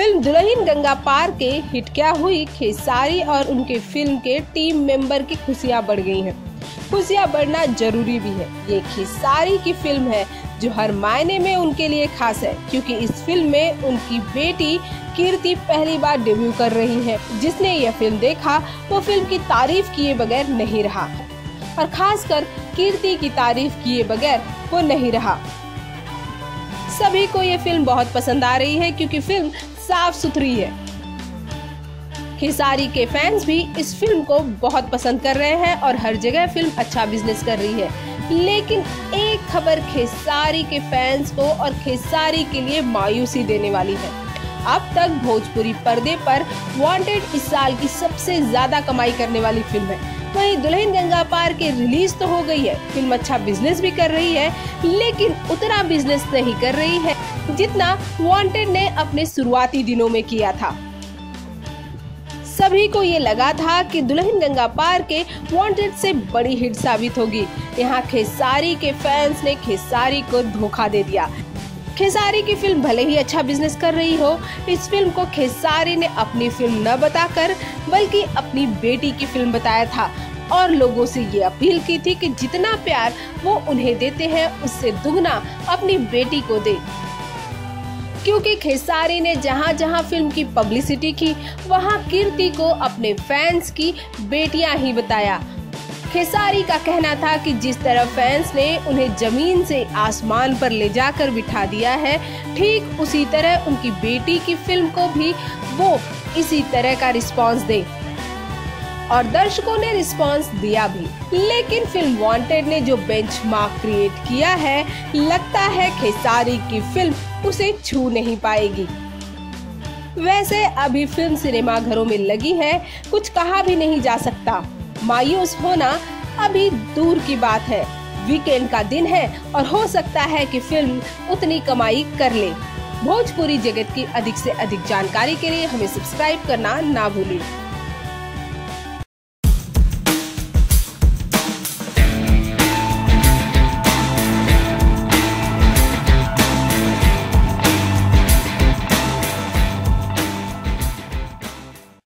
दुल्हन गंगा पार के हिट क्या हुई, खेसारी और उनके फ़िल्म के टीम मेंबर की खुशियाँ बढ़ गई हैं। खुशियाँ बढ़ना ज़रूरी भी है। ये खेसारी की फ़िल्म है, जो हर मायने में उनके लिए खास है, क्योंकि इस फ़िल्म में उनकी बेटी कीर्ति पहली बार डेब्यू कर रही है। जिसने यह फ़िल्म देखा, वो फ़िल्म की तारीफ़ किए बगैर नहीं रहा। और खासकर कीर्ति की तारीफ़ किए बगैर वो नहीं रहा। सभी को ये फ़िल्म बहुत पसंद आ रही है, क्योंकि फ़िल्म साफ़ सुथरी है। खेसारी के फैंस भी इस फ़िल्म को बहुत पसंद कर रहे हैं और हर जगह फ़िल्म अच्छा बिज़नेस कर रही है। लेकिन एक खबर खेसारी के फैंस को और खेसारी के लिए मायूसी देने वाली है। अब तक भोजपुरी पर्दे पर वांटेड इस साल की सबसे ज़्यादा कमाई करने वाली फ़िल्म है। वहीं दुल्हन गंगा पार के रिलीज़ तो हो गई है। फ़िल्म अच्छा बिज़नेस भी कर रही है, लेकिन उतना बिज़नेस नहीं कर रही है। जितना वांटेड ने अपने शुरुआती दिनों में किया था। सभी को ये लगा था कि दुल्हन गंगा पार के वांटेड से बड़ी हिट साबित होगी। यहाँ खेसारी के फैंस ने खेसारी को धोखा दे दिया। खेसारी की फ़िल्म भले ही अच्छा बिज़नेस कर रही हो, इस फ़िल्म को खेसारी ने अपनी फ़िल्म न बताकर, बल्कि अपनी बेटी की फ़िल्म बताया था। और लोगों से ये अपील की थी कि जितना प्यार वो उन्हें देते हैं, उससे दुगना अपनी बेटी को दे। क्योंकि खेसारी ने जहाँ जहाँ फ़िल्म की पब्लिसिटी की, वहाँ कीर्ति को अपने फैंस की बेटियाँ ही बताया। खेसारी का कहना था कि जिस तरह फैंस ने उन्हें ज़मीन से आसमान पर ले जाकर बिठा दिया है, ठीक उसी तरह उनकी बेटी की फ़िल्म को भी वो इसी तरह का रिस्पांस दे। और दर्शकों ने रिस्पांस दिया भी। लेकिन फ़िल्म वांटेड ने जो बेंचमार्क क्रिएट किया है, लगता है खेसारी की फ़िल्म उसे छू नहीं पाएगी। वैसे अभी फ़िल्म सिनेमा घरों में लगी है, कुछ कहा भी नहीं जा सकता। मायूस होना अभी दूर की बात है। वीकेंड का दिन है और हो सकता है कि फ़िल्म उतनी कमाई कर ले। भोजपुरी जगत की अधिक से अधिक जानकारी के लिए हमें सब्सक्राइब करना ना भूलिए।